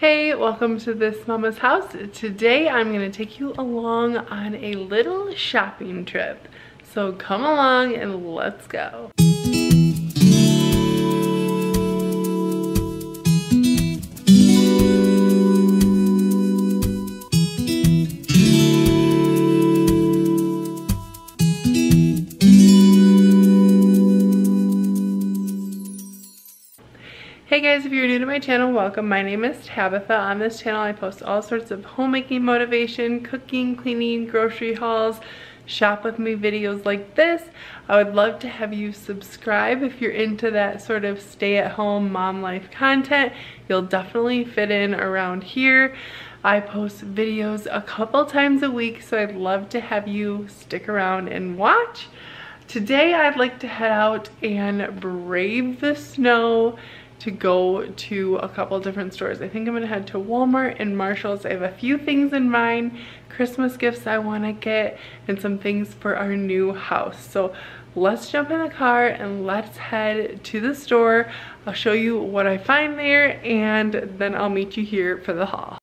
Hey, welcome to this mama's house. Today I'm gonna take you along on a little shopping trip. So come along and let's go. Guys, if you're new to my channel, welcome. My name is Tabitha. On this channel, I post all sorts of homemaking motivation, cooking, cleaning, grocery hauls, shop with me videos like this. I would love to have you subscribe if you're into that sort of stay-at-home mom life content. You'll definitely fit in around here. I post videos a couple times a week, so I'd love to have you stick around and watch. Today, I'd like to head out and brave the snow to go to a couple different stores. I think I'm gonna head to Walmart and Marshalls. I have a few things in mind, Christmas gifts I wanna get, and some things for our new house. So let's jump in the car and let's head to the store. I'll show you what I find there and then I'll meet you here for the haul.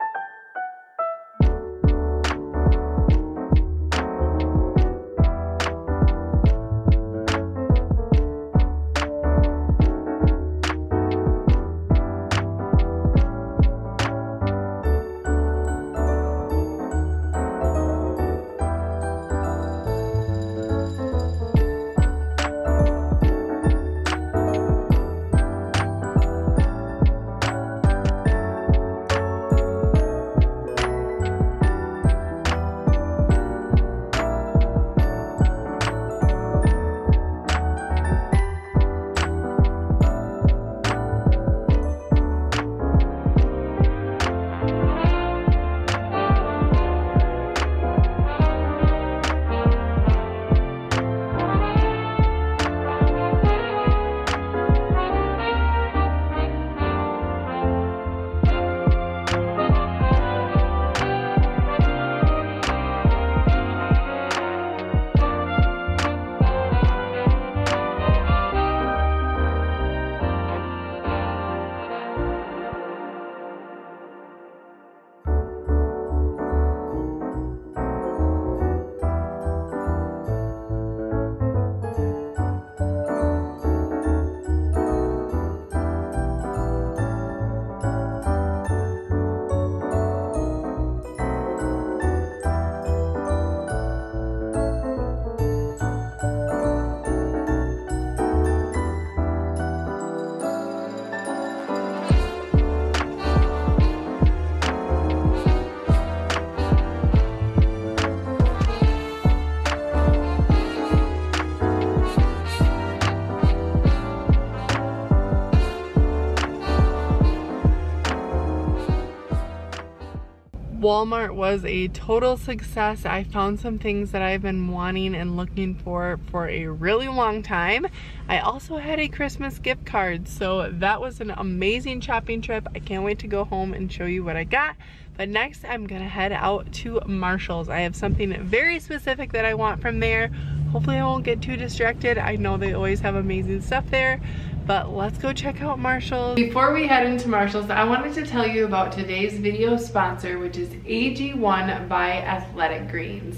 Walmart was a total success. I found some things that I've been wanting and looking for for a really long time. I also had a Christmas gift card, so that was an amazing shopping trip. I can't wait to go home and show you what I got. But next I'm gonna head out to Marshalls. I have something very specific that I want from there. Hopefully I won't get too distracted. I know they always have amazing stuff there, but let's go check out Marshalls. Before we head into Marshalls, I wanted to tell you about today's video sponsor, which is AG1 by Athletic Greens.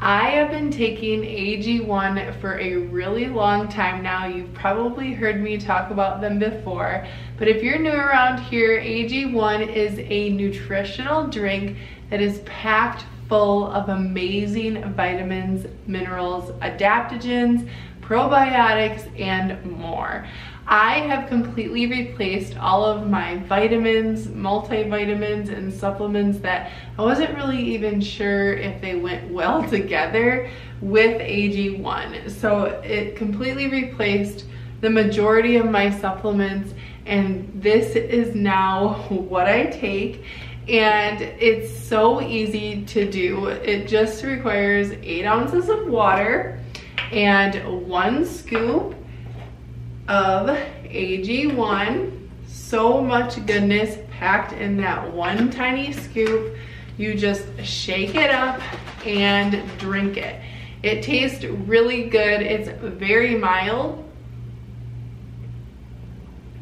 I have been taking AG1 for a really long time now. You've probably heard me talk about them before, but if you're new around here, AG1 is a nutritional drink that is packed full of amazing vitamins, minerals, adaptogens, probiotics, and more. I have completely replaced all of my vitamins, multivitamins, and supplements that I wasn't really even sure if they went well together with AG1. So it completely replaced the majority of my supplements and this is now what I take and it's so easy to do. It just requires eight ounces of water and one scoop of AG1. So much goodness packed in that one tiny scoop. You just shake it up and drink it. It tastes really good. It's very mild.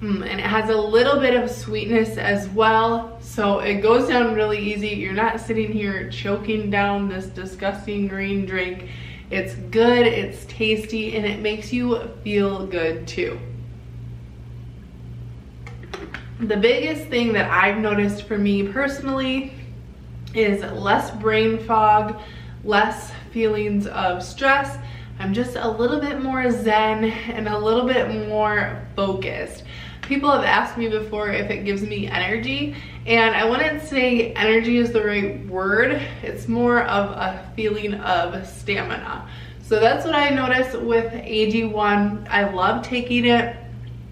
Mm, and it has a little bit of sweetness as well. So it goes down really easy. You're not sitting here choking down this disgusting green drink. It's good, it's tasty, and it makes you feel good too. The biggest thing that I've noticed for me personally is less brain fog, less feelings of stress. I'm just a little bit more zen and a little bit more focused people have asked me before if it gives me energy and I wouldn't say energy is the right word. It's more of a feeling of stamina. So that's what I noticed with AG1. I love taking it.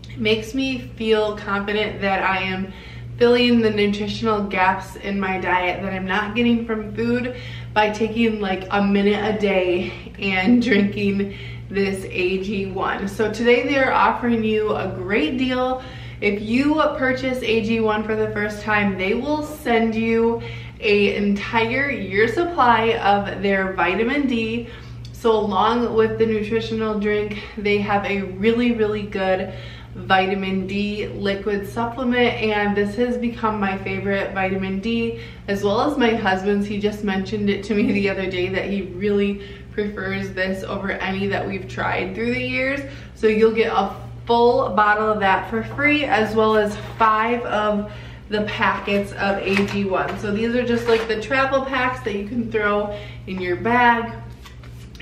It makes me feel confident that I am filling the nutritional gaps in my diet that I'm not getting from food by taking like a minute a day and drinking this AG1. So today they're offering you a great deal. If you purchase AG1 for the first time, they will send you a entire year supply of their vitamin D. So along with the nutritional drink, they have a really, really good vitamin D liquid supplement and this has become my favorite vitamin D as well as my husband's. He just mentioned it to me the other day that he really prefers this over any that we've tried through the years. So you'll get a full bottle of that for free as well as five of the packets of AG1. So these are just like the travel packs that you can throw in your bag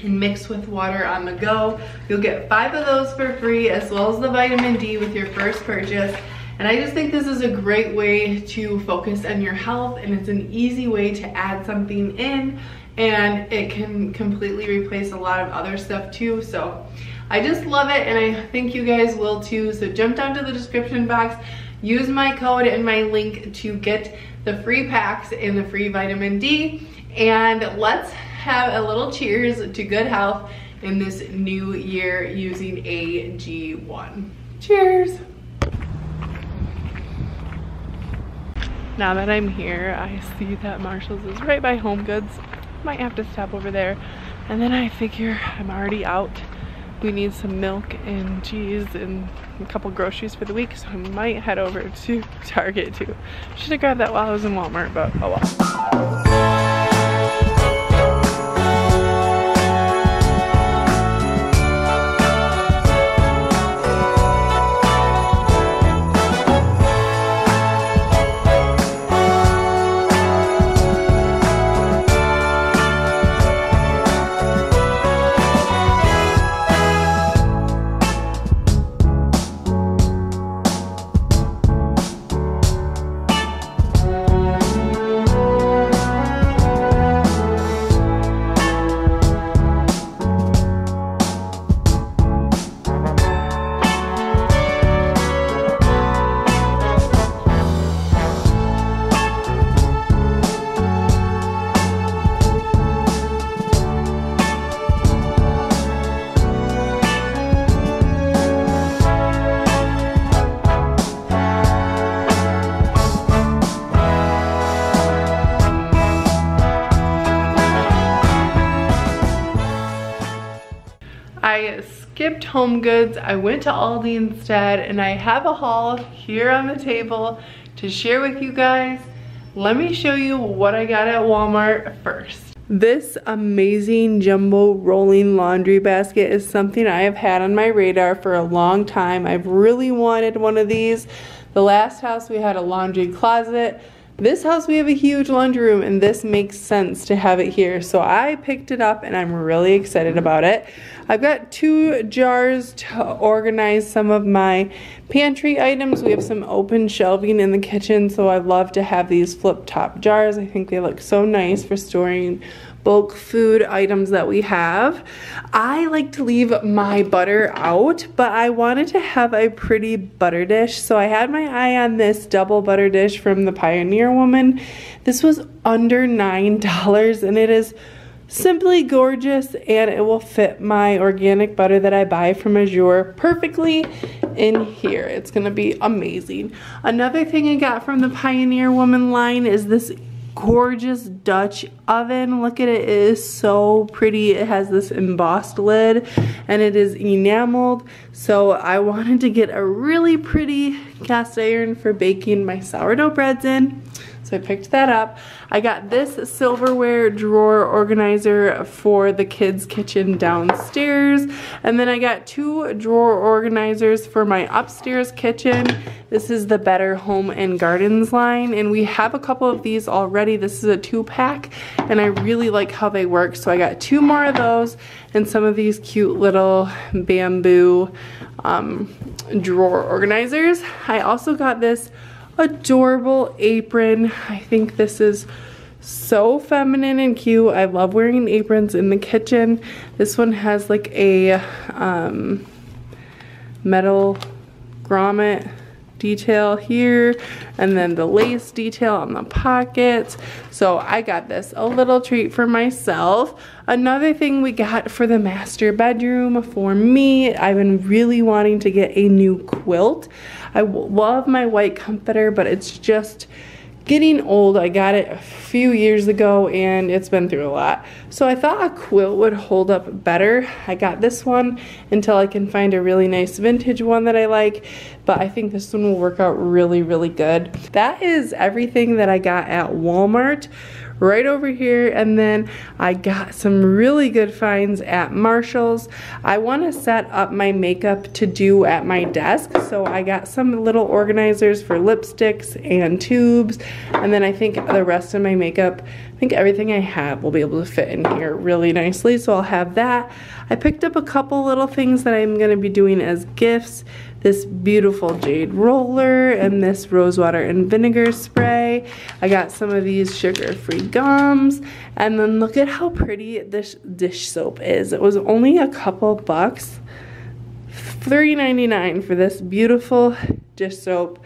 and mix with water on the go. You'll get five of those for free as well as the vitamin D with your first purchase. And I just think this is a great way to focus on your health and it's an easy way to add something in and it can completely replace a lot of other stuff too. So I just love it and I think you guys will too. So jump down to the description box, use my code and my link to get the free packs and the free vitamin D. And let's have a little cheers to good health in this new year using AG1. Cheers! Now that I'm here, I see that Marshalls is right by Home Goods might have to stop over there. And then I figure I'm already out. We need some milk and cheese and a couple groceries for the week, so I might head over to Target too. Should have grabbed that while I was in Walmart, but oh well. I skipped Home Goods. I went to Aldi instead and I have a haul here on the table to share with you guys. Let me show you what I got at Walmart first. This amazing jumbo rolling laundry basket is something I have had on my radar for a long time. I've really wanted one of these. The last house we had a laundry closet this house we have a huge laundry room and this makes sense to have it here. So I picked it up and I'm really excited about it. I've got two jars to organize some of my pantry items. We have some open shelving in the kitchen so I love to have these flip top jars. I think they look so nice for storing bulk food items that we have. I like to leave my butter out, but I wanted to have a pretty butter dish. So I had my eye on this double butter dish from the Pioneer Woman. This was under $9 and it is simply gorgeous and it will fit my organic butter that I buy from Azure perfectly in here. It's gonna be amazing. Another thing I got from the Pioneer Woman line is this gorgeous Dutch oven. Look at it, it is so pretty. It has this embossed lid and it is enameled. So I wanted to get a really pretty cast iron for baking my sourdough breads in. So I picked that up. I got this silverware drawer organizer for the kids' kitchen downstairs. And then I got two drawer organizers for my upstairs kitchen. This is the Better Home and Gardens line. And we have a couple of these already. This is a two pack and I really like how they work. So I got two more of those and some of these cute little bamboo um, drawer organizers. I also got this adorable apron. I think this is so feminine and cute. I love wearing aprons in the kitchen. This one has like a um, metal grommet detail here and then the lace detail on the pockets. So I got this a little treat for myself. Another thing we got for the master bedroom for me, I've been really wanting to get a new quilt. I love my white comforter, but it's just getting old. I got it a few years ago and it's been through a lot. So I thought a quilt would hold up better. I got this one until I can find a really nice vintage one that I like, but I think this one will work out really, really good. That is everything that I got at Walmart right over here and then I got some really good finds at Marshalls. I want to set up my makeup to do at my desk so I got some little organizers for lipsticks and tubes and then I think the rest of my makeup I think everything I have will be able to fit in here really nicely so I'll have that. I picked up a couple little things that I'm going to be doing as gifts this beautiful jade roller and this rosewater and vinegar spray. I got some of these sugar-free gums. And then look at how pretty this dish soap is. It was only a couple bucks. $3.99 for this beautiful dish soap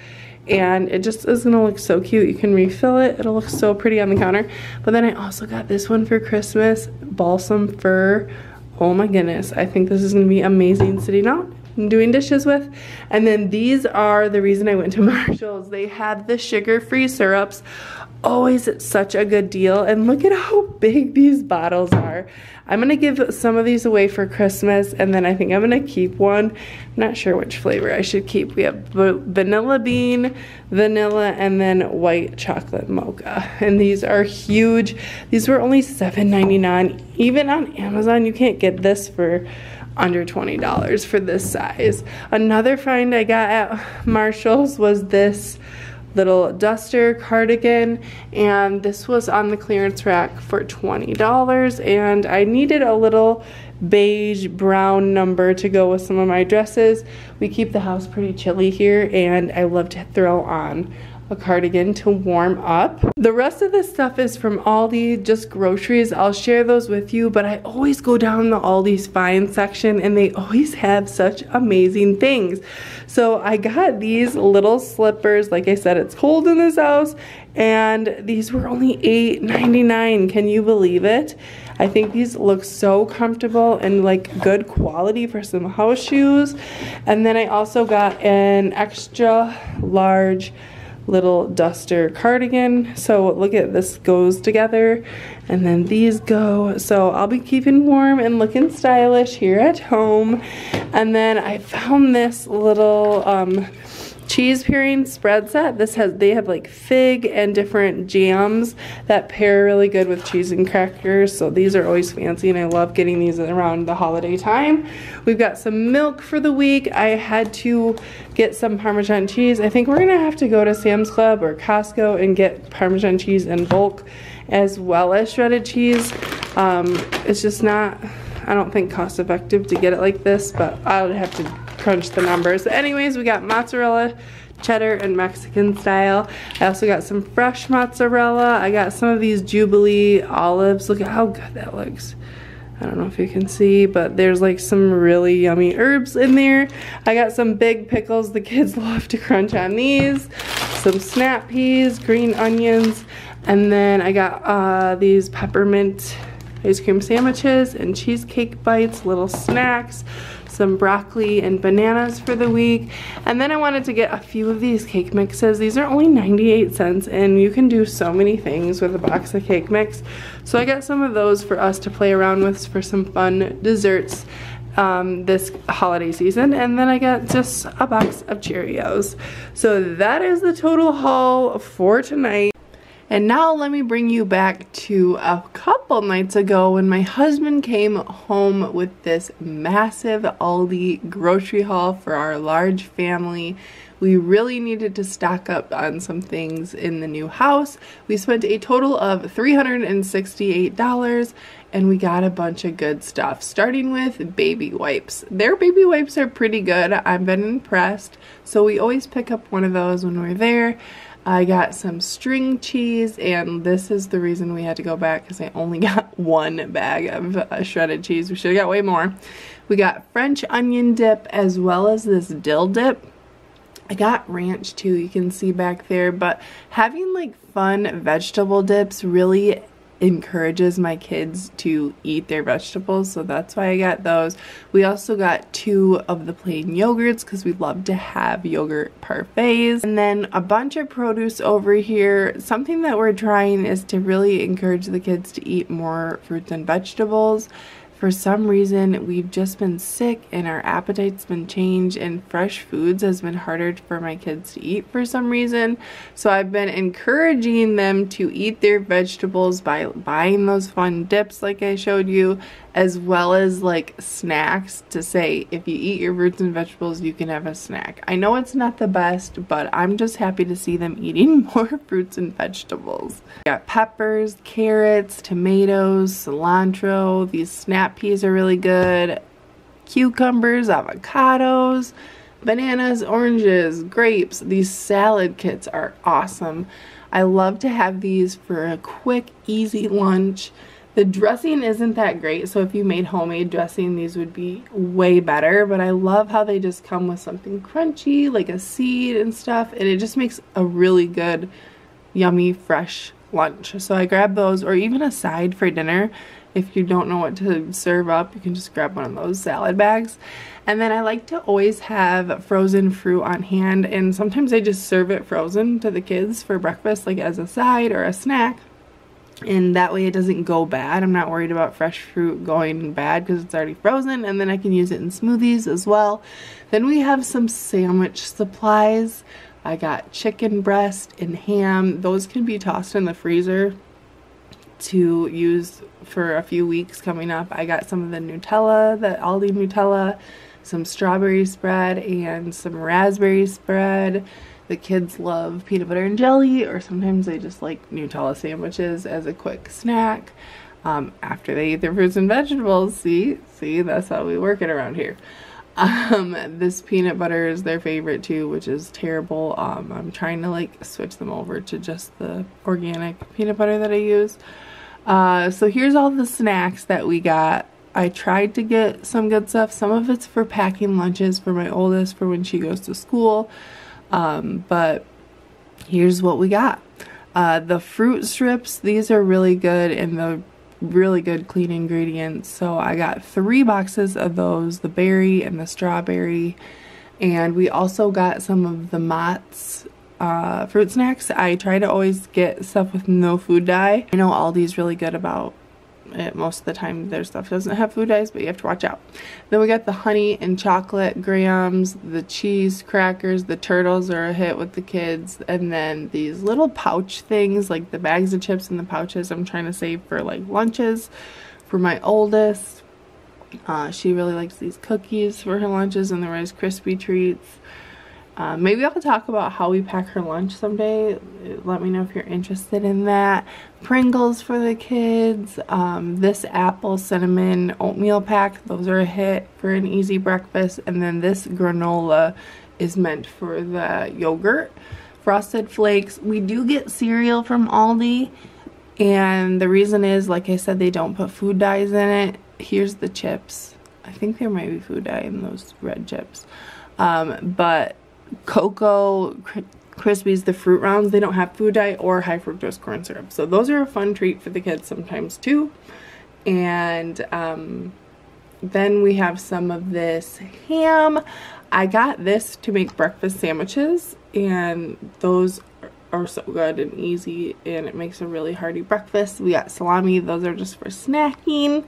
and it just is gonna look so cute. You can refill it, it'll look so pretty on the counter. But then I also got this one for Christmas, Balsam Fir. Oh my goodness, I think this is gonna be amazing sitting out doing dishes with. And then these are the reason I went to Marshalls. They had the sugar-free syrups. Always such a good deal. And look at how big these bottles are. I'm going to give some of these away for Christmas. And then I think I'm going to keep one. I'm not sure which flavor I should keep. We have vanilla bean, vanilla, and then white chocolate mocha. And these are huge. These were only $7.99. Even on Amazon, you can't get this for under $20 for this size. Another find I got at Marshalls was this little duster cardigan and this was on the clearance rack for $20 and I needed a little beige brown number to go with some of my dresses. We keep the house pretty chilly here and I love to throw on a cardigan to warm up. The rest of this stuff is from Aldi, just groceries. I'll share those with you, but I always go down the Aldi's Find section and they always have such amazing things. So I got these little slippers. Like I said, it's cold in this house and these were only $8.99. Can you believe it? I think these look so comfortable and like good quality for some house shoes. And then I also got an extra large little duster cardigan. So look at this goes together and then these go. So I'll be keeping warm and looking stylish here at home. And then I found this little um, cheese pairing spread set. This has, they have like fig and different jams that pair really good with cheese and crackers. So these are always fancy and I love getting these around the holiday time. We've got some milk for the week. I had to get some Parmesan cheese. I think we're gonna have to go to Sam's Club or Costco and get Parmesan cheese in bulk as well as shredded cheese. Um, it's just not, I don't think cost effective to get it like this, but I would have to crunch the numbers. But anyways, we got mozzarella, cheddar, and Mexican style. I also got some fresh mozzarella. I got some of these Jubilee olives. Look at how good that looks. I don't know if you can see, but there's like some really yummy herbs in there. I got some big pickles. The kids love to crunch on these. Some snap peas, green onions, and then I got uh, these peppermint ice cream sandwiches and cheesecake bites, little snacks, some broccoli and bananas for the week. And then I wanted to get a few of these cake mixes. These are only 98 cents and you can do so many things with a box of cake mix. So I got some of those for us to play around with for some fun desserts um, this holiday season and then I got just a box of Cheerios. So that is the total haul for tonight. And now let me bring you back to a couple nights ago when my husband came home with this massive Aldi grocery haul for our large family. We really needed to stock up on some things in the new house. We spent a total of $368 and we got a bunch of good stuff starting with baby wipes their baby wipes are pretty good i've been impressed so we always pick up one of those when we're there I got some string cheese and this is the reason we had to go back because I only got one bag of uh, shredded cheese. We should have got way more. We got French onion dip as well as this dill dip. I got ranch too, you can see back there, but having like fun vegetable dips really encourages my kids to eat their vegetables so that's why I got those. We also got two of the plain yogurts because we love to have yogurt parfaits and then a bunch of produce over here. Something that we're trying is to really encourage the kids to eat more fruits and vegetables for some reason we've just been sick and our appetite's been changed and fresh foods has been harder for my kids to eat for some reason. So I've been encouraging them to eat their vegetables by buying those fun dips like I showed you as well as like snacks to say if you eat your fruits and vegetables you can have a snack. I know it's not the best but I'm just happy to see them eating more fruits and vegetables. got peppers, carrots, tomatoes, cilantro, these snap peas are really good, cucumbers, avocados, bananas, oranges, grapes. These salad kits are awesome. I love to have these for a quick easy lunch the dressing isn't that great, so if you made homemade dressing, these would be way better, but I love how they just come with something crunchy, like a seed and stuff, and it just makes a really good, yummy, fresh lunch. So I grab those, or even a side for dinner. If you don't know what to serve up, you can just grab one of those salad bags. And then I like to always have frozen fruit on hand, and sometimes I just serve it frozen to the kids for breakfast, like as a side or a snack and that way it doesn't go bad. I'm not worried about fresh fruit going bad because it's already frozen and then I can use it in smoothies as well. Then we have some sandwich supplies. I got chicken breast and ham. Those can be tossed in the freezer to use for a few weeks coming up. I got some of the Nutella, the Aldi Nutella, some strawberry spread and some raspberry spread the kids love peanut butter and jelly or sometimes they just like Nutella sandwiches as a quick snack um, after they eat their fruits and vegetables. See, see, that's how we work it around here. Um, this peanut butter is their favorite too, which is terrible. Um, I'm trying to like switch them over to just the organic peanut butter that I use. Uh, so here's all the snacks that we got. I tried to get some good stuff. Some of it's for packing lunches for my oldest for when she goes to school. Um, but here's what we got. Uh, the fruit strips, these are really good and the really good clean ingredients. So I got three boxes of those, the berry and the strawberry. And we also got some of the Mott's uh, fruit snacks. I try to always get stuff with no food dye. I know Aldi's really good about it, most of the time their stuff doesn't have food dyes, but you have to watch out. Then we got the honey and chocolate grams, the cheese crackers, the turtles are a hit with the kids, and then these little pouch things like the bags of chips and the pouches I'm trying to save for like lunches for my oldest. Uh, she really likes these cookies for her lunches and the Rice Krispie treats. Uh, maybe I'll talk about how we pack her lunch someday. Let me know if you're interested in that. Pringles for the kids. Um, this apple cinnamon oatmeal pack. Those are a hit for an easy breakfast. And then this granola is meant for the yogurt. Frosted Flakes. We do get cereal from Aldi. And the reason is, like I said, they don't put food dyes in it. Here's the chips. I think there might be food dye in those red chips. Um, but Cocoa Krispies, the fruit rounds, they don't have food dye or high fructose corn syrup. So those are a fun treat for the kids sometimes too. And um, then we have some of this ham. I got this to make breakfast sandwiches and those are so good and easy and it makes a really hearty breakfast. We got salami, those are just for snacking.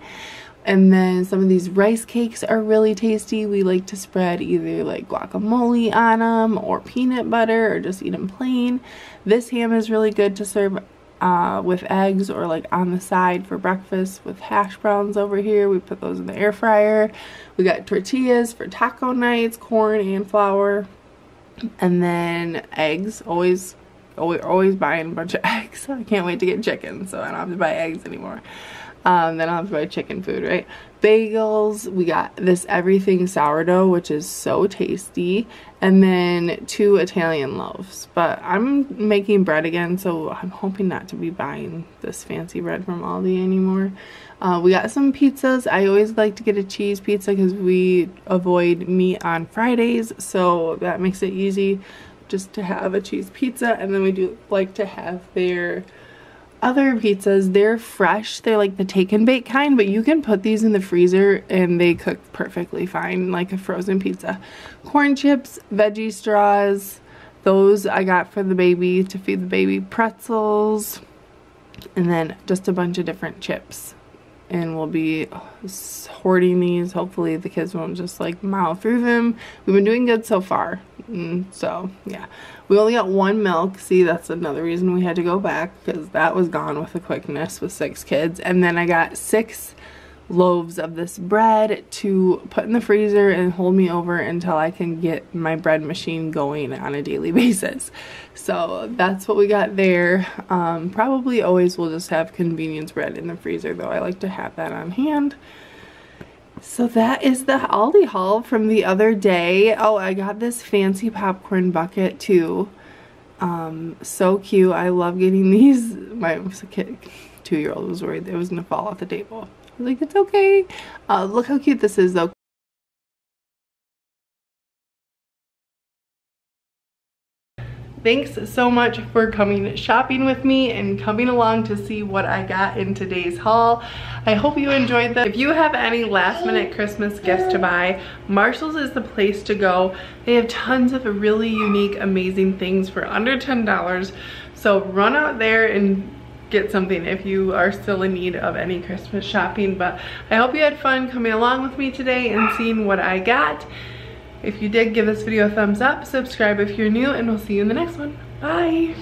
And then some of these rice cakes are really tasty. We like to spread either like guacamole on them or peanut butter or just eat them plain. This ham is really good to serve uh, with eggs or like on the side for breakfast with hash browns over here. We put those in the air fryer. We got tortillas for taco nights, corn and flour. And then eggs, always, always, always buying a bunch of eggs. I can't wait to get chicken so I don't have to buy eggs anymore. Um, then I'll have to buy chicken food, right? Bagels, we got this everything sourdough, which is so tasty. And then two Italian loaves. But I'm making bread again, so I'm hoping not to be buying this fancy bread from Aldi anymore. Uh, we got some pizzas. I always like to get a cheese pizza because we avoid meat on Fridays. So that makes it easy just to have a cheese pizza. And then we do like to have their other pizzas, they're fresh. They're like the take and bake kind, but you can put these in the freezer and they cook perfectly fine, like a frozen pizza. Corn chips, veggie straws, those I got for the baby to feed the baby pretzels, and then just a bunch of different chips. And we'll be hoarding these. Hopefully the kids won't just like mouth through them. We've been doing good so far. Mm, so yeah. We only got one milk. See, that's another reason we had to go back because that was gone with the quickness with six kids. And then I got six loaves of this bread to put in the freezer and hold me over until I can get my bread machine going on a daily basis. So that's what we got there. Um, probably always will just have convenience bread in the freezer though. I like to have that on hand. So that is the Aldi haul from the other day. Oh, I got this fancy popcorn bucket too. Um, so cute. I love getting these. My two-year-old was worried it was going to fall off the table. Like, it's okay. Uh, look how cute this is though. Thanks so much for coming shopping with me and coming along to see what I got in today's haul. I hope you enjoyed this. If you have any last minute Christmas gifts to buy, Marshalls is the place to go. They have tons of really unique, amazing things for under $10. So run out there and get something if you are still in need of any Christmas shopping. But I hope you had fun coming along with me today and seeing what I got. If you did, give this video a thumbs up, subscribe if you're new, and we'll see you in the next one. Bye!